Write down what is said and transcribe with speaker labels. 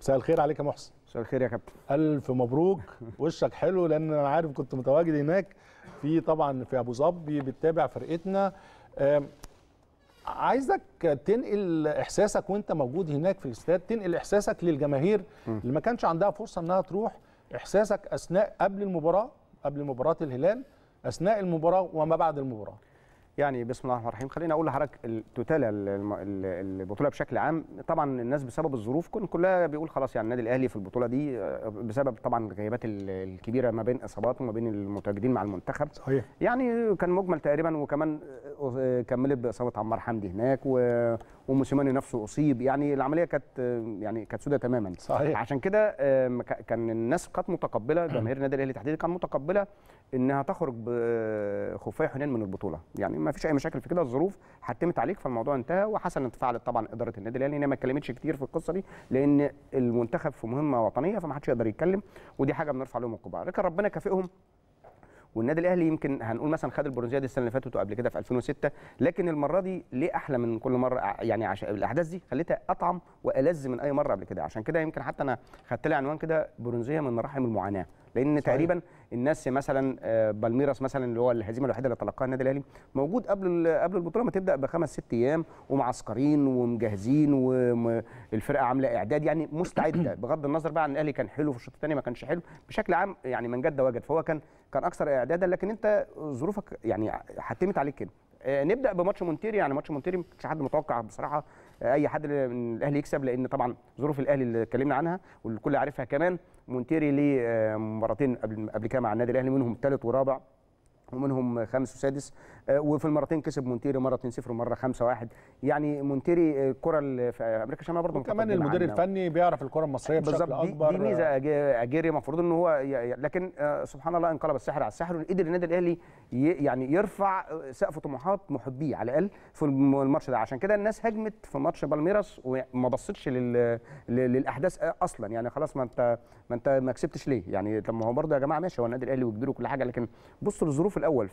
Speaker 1: مساء الخير عليك يا محسن.
Speaker 2: مساء الخير يا كابتن.
Speaker 1: ألف مبروك. وشك حلو لأن أنا عارف كنت متواجد هناك. في طبعا في أبو ظبي بتتابع فرقتنا. عايزك تنقل إحساسك وأنت موجود هناك في الاستاد تنقل إحساسك للجماهير. اللي ما كانش عندها فرصة إنها تروح إحساسك أثناء قبل المباراة قبل مباراة الهلال أثناء المباراة وما بعد المباراة.
Speaker 2: يعني بسم الله الرحمن الرحيم. خليني أقول لحضرتك التوتال البطولة بشكل عام طبعا الناس بسبب الظروف كن كلها بيقول خلاص يعني النادي الأهلي في البطولة دي آه، بسبب طبعا الغيابات ال- الكبيرة ما بين إصابات وما بين المتواجدين مع المنتخب.
Speaker 1: صحيح.
Speaker 2: يعني كان مجمل تقريبا وكمان كملت بإصابة عمار حمدي هناك وموسيماني نفسه أصيب. يعني العملية كانت يعني كانت سودة تماما.
Speaker 1: صحيح.
Speaker 2: عشان كده كان الناس كانت متقبلة جماهير النادي الأهلي تحديدا كانت متقبلة إنها تخرج بخفاي حنين من البطولة. يعني ما فيش أي مشاكل في كده الظروف حتمت عليك فالموضوع انتهى وحسنا تفاعلت طبعا إدارة النادي الأهلي. هي ما اتكلمتش كتير في القصة دي لأن المنتخب في مهمة وطنية فما حدش يقدر يتكلم ودي حاجة بنرفع لهم القبعه لكن ربنا كافئهم والنادي الاهلي يمكن هنقول مثلا خد البرونزية دي السنة اللي فاتت وقبل كده في 2006 لكن المرة دي ليه أحلى من كل مرة؟ يعني عشان الأحداث دي خليتها أطعم وألذ من أي مرة قبل كده. عشان كده يمكن حتى أنا خدت لي عنوان كده برونزية من مراحم المعاناة. لأن
Speaker 1: صحيح.
Speaker 2: تقريبا الناس مثلا آه، بالميراس مثلا اللي هو الهزيمة الوحيدة اللي تلقاها النادي الأهلي موجود قبل قبل البطولة ما تبدأ بخمس ست أيام ومعسكرين ومجهزين والفرقه عاملة إعداد يعني مستعدة. بغض النظر بقى عن الأهلي كان حلو في الشوط الثاني ما كانش حلو بشكل عام يعني من جد وجد. فهو كان كان أكثر إعدادا لكن أنت ظروفك يعني حتمت عليك كده. نبدأ بماتش مونتيري. يعني ماتش مونتيري ما كانش حد متوقع بصراحة آه، أي حد من الأهلي يكسب لأن طبعا ظروف الأهلي اللي اتكلمنا عنها والكل عارفها كمان مونتيري ليه آه، مباراتين قبل قبل كده مع النادي الأهلي منهم ثالث ورابع ومنهم خامس وسادس. آه، وفي المرتين كسب مونتيري مرة 2-0 ومرة 5-1 يعني مونتيري آه، الكره اللي في أمريكا الشمالية برضه متقدمة
Speaker 1: المدير. الفني بيعرف الكرة المصرية بشكل
Speaker 2: بالظبط دي,
Speaker 1: أكبر.
Speaker 2: دي ميزة أجيري المفروض إن هو لكن آه، سبحان الله انقلب السحر على السحر وقدر النادي الأهلي يعني يرفع آه، سقف طموحات محبيه على الأقل في الم- الماتش ده. عشان كده الناس هجمت في ماتش بالميراس وما بصتش للأحداث أصلا. يعني خلاص ما انت ما انت ما كسبتش ليه؟ يعني طب ما هو برضه يا جماعة ماشي هو النادي الأهلي وكبير وكل حاجة لكن بصوا للظروف الأول.